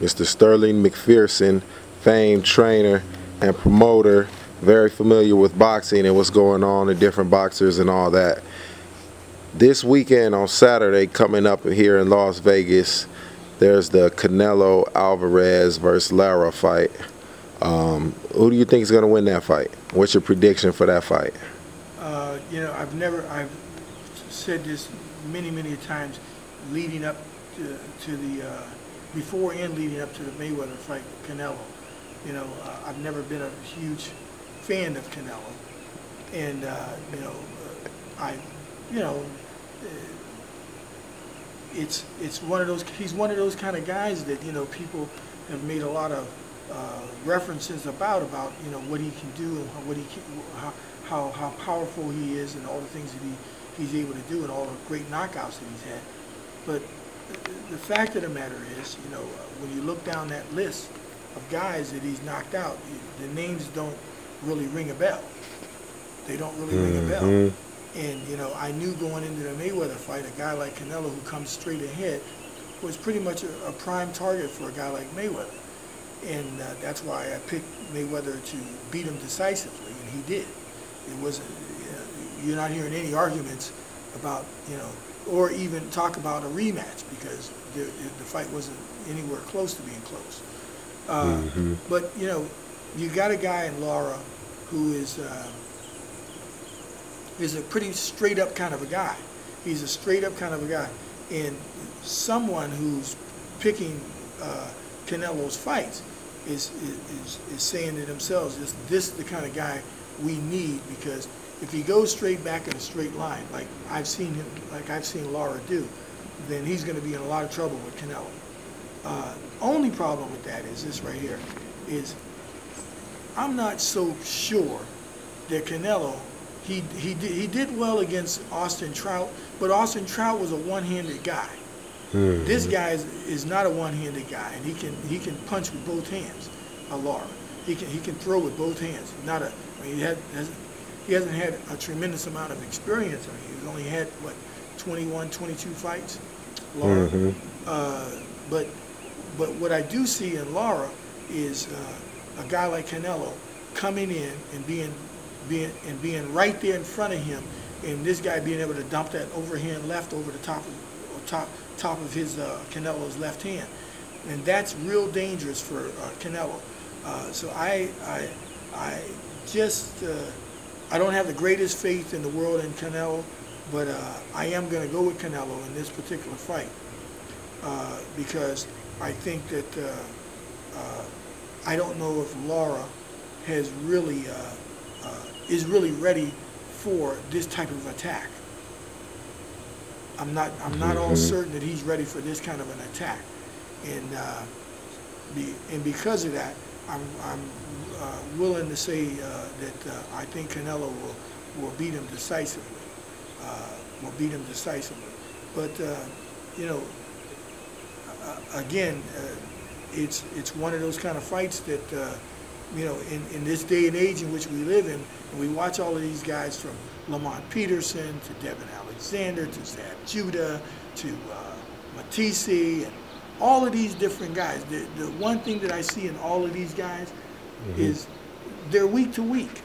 Mr. Sterling McPherson, famed trainer and promoter, very familiar with boxing and what's going on in different boxers and all that. This weekend on Saturday, coming up here in Las Vegas, there's the Canelo Alvarez versus Lara fight. Um, who do you think is going to win that fight? What's your prediction for that fight? Uh, you know, I've never, I've said this many, many times leading up to, to the, uh, before and leading up to the Mayweather fight Canelo. You know, uh, I've never been a huge fan of Canelo. And, uh, you know, I, you know, uh, it's, it's one of those, he's one of those kind of guys that, you know, people have made a lot of uh, references about, about, you know, what he can do and what he can, how, how, how powerful he is and all the things that he, he's able to do and all the great knockouts that he's had. But the fact of the matter is, you know, when you look down that list of guys that he's knocked out, the names don't really ring a bell. They don't really ring a bell. Mm-hmm. And, you know, I knew going into the Mayweather fight, a guy like Canelo who comes straight ahead was pretty much a, a prime target for a guy like Mayweather. And uh, that's why I picked Mayweather to beat him decisively, and he did. It wasn't, you know, you're not hearing any arguments about, you know, or even talk about a rematch because the, the fight wasn't anywhere close to being close. Uh, Mhm. But, you know, you got a guy in Lara who is, uh, is a pretty straight up kind of a guy. He's a straight up kind of a guy. And someone who's picking uh, Canelo's fights is, is, is saying to themselves, is this the kind of guy we need? Because if he goes straight back in a straight line, like I've seen him, like I've seen Lara do, then he's going to be in a lot of trouble with Canelo. Uh, only problem with that is this right here, is I'm not so sure that Canelo, he, he, did, he did well against Austin Trout, but Austin Trout was a one-handed guy. Mm-hmm. This guy is, is not a one-handed guy, and he can he can punch with both hands. Alara, he can he can throw with both hands. Not a I mean, he had, hasn't he hasn't had a tremendous amount of experience. I mean, he's only had what 21, 22 fights. Lara, Mhm. uh, but but what I do see in Lara is uh, a guy like Canelo coming in and being being and being right there in front of him, and this guy being able to dump that overhand left over the top of top top of his uh, Canelo's left hand, and that's real dangerous for uh, Canelo. Uh, so I I I just uh, I don't have the greatest faith in the world in Canelo, but uh, I am going to go with Canelo in this particular fight uh, because I think that uh, uh, I don't know if Lara has really uh, uh, is really ready for this type of attack. I'm not I'm not all Mhm. certain that he's ready for this kind of an attack, and uh, be, and because of that, I'm I'm uh, willing to say uh, that uh, I think Canelo will will beat him decisively. Uh, will beat him decisively, but uh, you know, again, it's it's one of those kind of fights that you know in, in this day and age in which we live in, and we watch all of these guys from Lamont Peterson to Devon Alexander to Zab Judah to uh, Matthysse and all of these different guys. The, the one thing that I see in all of these guys mm-hmm. is they're week to week.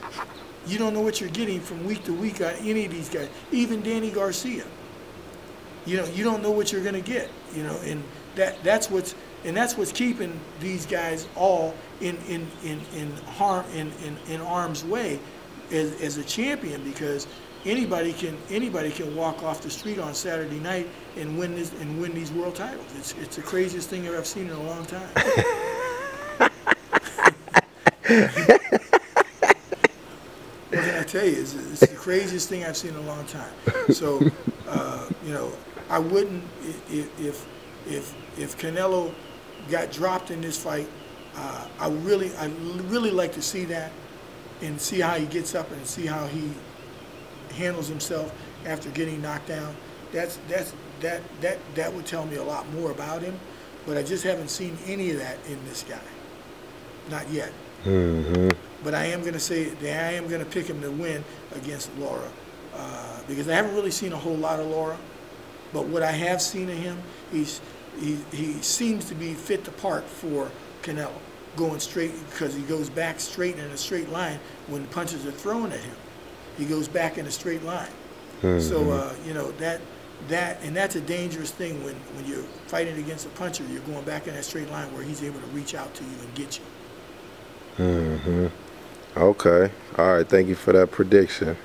You don't know what you're getting from week to week on any of these guys. Even Danny Garcia. You know, you don't know what you're going to get. You know, and that that's what's and that's what's keeping these guys all in in in in harm in in, in arm's way as, as a champion because anybody can anybody can walk off the street on Saturday night and win this and win these world titles. It's it's the craziest thing I've seen in a long time. what can I tell you? It's, it's the craziest thing I've seen in a long time. So, uh, you know, I wouldn't i- i- if if if Canelo got dropped in this fight. Uh, I really I really like to see that and see how he gets up and see how he handles himself after getting knocked down. That's that's that that that would tell me a lot more about him. But I just haven't seen any of that in this guy. Not yet. Mm-hmm. But I am going to say that I am going to pick him to win against Lara uh, because I haven't really seen a whole lot of Lara. But what I have seen of him, he's he, he seems to be fit the part for Canelo, going straight, because he goes back straight in a straight line when punches are thrown at him. He goes back in a straight line. So, uh, you know, that, that, and that's a dangerous thing when, when you're fighting against a puncher, you're going back in that straight line where he's able to reach out to you and get you. Hmm. Okay. All right. Thank you for that prediction.